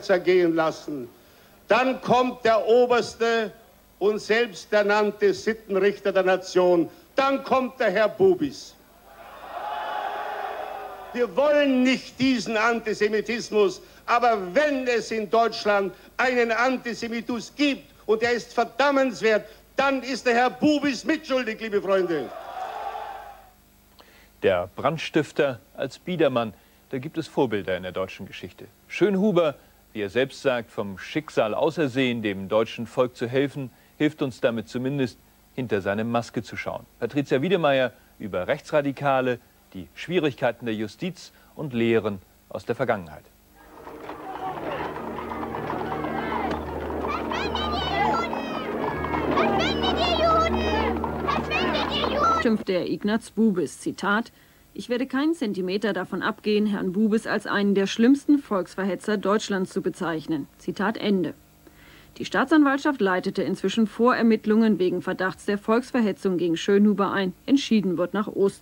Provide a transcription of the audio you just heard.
zergehen lassen. Dann kommt der oberste und selbsternannte Sittenrichter der Nation. Dann kommt der Herr Bubis. Wir wollen nicht diesen Antisemitismus, aber wenn es in Deutschland einen Antisemitus gibt und er ist verdammenswert, dann ist der Herr Bubis mitschuldig, liebe Freunde. Der Brandstifter als Biedermann, da gibt es Vorbilder in der deutschen Geschichte. Schönhuber, wie er selbst sagt, vom Schicksal ausersehen, dem deutschen Volk zu helfen, hilft uns damit zumindest, hinter seine Maske zu schauen. Patricia Wiedemeyer über Rechtsradikale, die Schwierigkeiten der Justiz und Lehren aus der Vergangenheit. schimpfte er Ignaz Bubis, Zitat, ich werde keinen Zentimeter davon abgehen, Herrn Bubis als einen der schlimmsten Volksverhetzer Deutschlands zu bezeichnen. Zitat Ende. Die Staatsanwaltschaft leitete inzwischen Vorermittlungen wegen Verdachts der Volksverhetzung gegen Schönhuber ein. Entschieden wird nach Ostern.